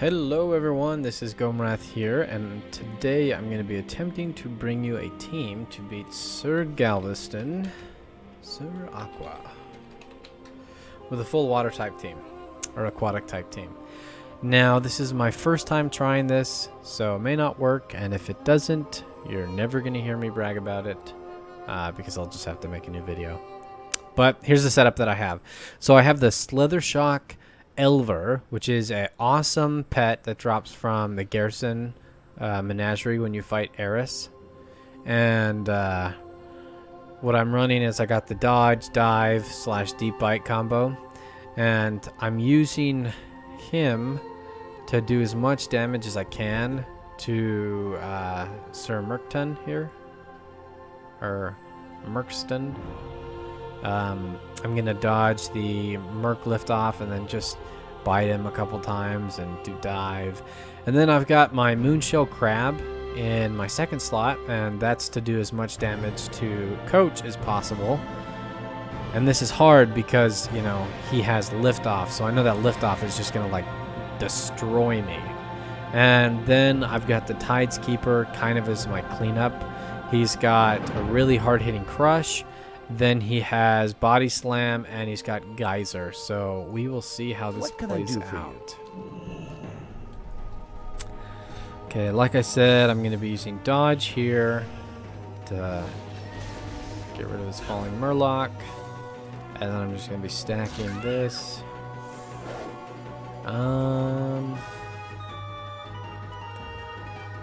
Hello everyone, this is Gomirath here, and today I'm going to be attempting to bring you a team to beat Sir Galveston, Sir Aqua, with a full water type team, or aquatic type team. Now, this is my first time trying this, so it may not work, and if it doesn't, you're never going to hear me brag about it, uh, because I'll just have to make a new video. But here's the setup that I have. So I have the Slithershock Elver, which is an awesome pet that drops from the Garrison uh, Menagerie when you fight Erris. And uh, what I'm running is I got the dodge, dive, slash deep bite combo. And I'm using him to do as much damage as I can to uh, Sir Merkton here. Or Merkston. Um, I'm to dodge the Merc lift off and then just bite him a couple times and do dive. And then I've got my Moonshell Crab in my second slot, and that's to do as much damage to Coach as possible. And this is hard because, you know, he has liftoff, so I know that liftoff is just going to, like, destroy me. And then I've got the Tideskeeper kind of as my cleanup. He's got a really hard-hitting Crush, then he has Body Slam and he's got Geyser. So we will see how this plays out. Okay, like I said, I'm going to be using Dodge here to get rid of this Falling Murloc. And then I'm just going to be stacking this. Um...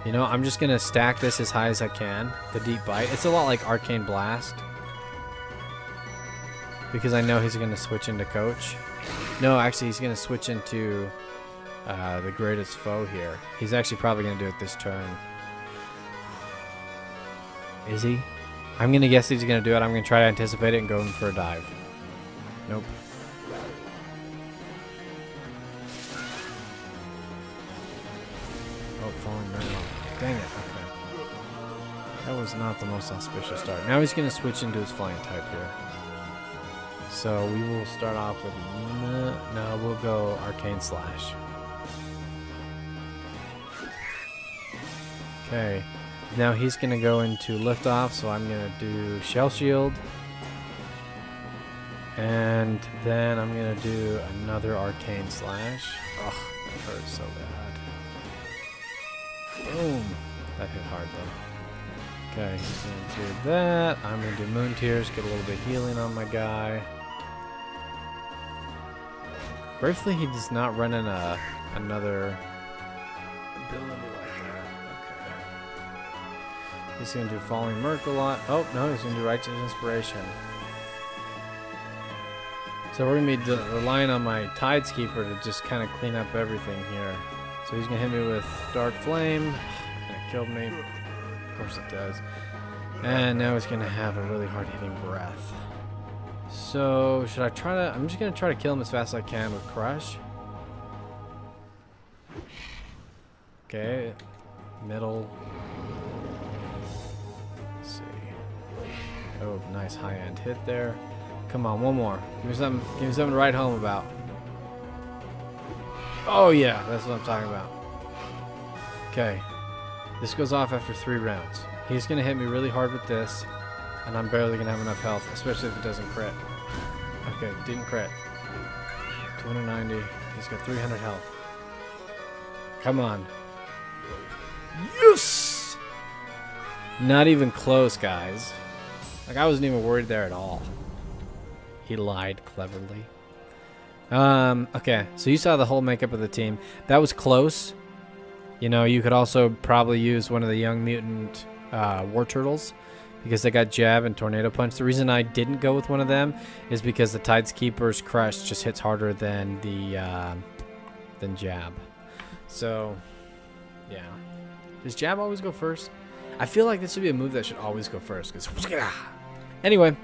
You know, I'm just going to stack this as high as I can. The Deep Bite. It's a lot like Arcane Blast because I know he's going to switch into coach. No, actually, he's going to switch into uh, the greatest foe here. He's actually probably going to do it this turn. Is he? I'm going to guess he's going to do it. I'm going to try to anticipate it and go in for a dive. Nope. Oh, falling right Dang it. Okay. That was not the most auspicious start. Now he's going to switch into his flying type here. So we will start off with no, we'll go arcane slash. Okay, now he's gonna go into liftoff, so I'm gonna do shell shield, and then I'm gonna do another arcane slash. Ugh, that hurts so bad. Boom, that hit hard though. Okay, he's gonna do that. I'm gonna do moon tears, get a little bit healing on my guy. Gratefully he does not run in a another ability like that. Okay. He's gonna do Falling Merc a lot. Oh no, he's gonna do Righteous Inspiration. So we're gonna be relying on my Tideskeeper to just kind of clean up everything here. So he's gonna hit me with Dark Flame, and it killed me. Of course it does. And now he's gonna have a really hard hitting breath. So, should I try to... I'm just going to try to kill him as fast as I can with Crush. Okay. Middle. Let's see. Oh, nice high-end hit there. Come on, one more. Give me something, give me something to write home about. Oh, yeah. That's what I'm talking about. Okay. This goes off after three rounds. He's going to hit me really hard with this. And I'm barely going to have enough health, especially if it doesn't crit. Okay, didn't crit. 290. He's got 300 health. Come on. Yes! Not even close, guys. Like, I wasn't even worried there at all. He lied cleverly. Um, okay, so you saw the whole makeup of the team. That was close. You know, you could also probably use one of the young mutant uh, war turtles because they got jab and tornado punch. The reason I didn't go with one of them is because the Tideskeeper's crush just hits harder than the uh, than jab. So, yeah. Does jab always go first? I feel like this should be a move that should always go first. Cause anyway,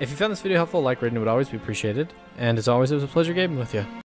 if you found this video helpful, like rating would always be appreciated. And as always, it was a pleasure gaming with you.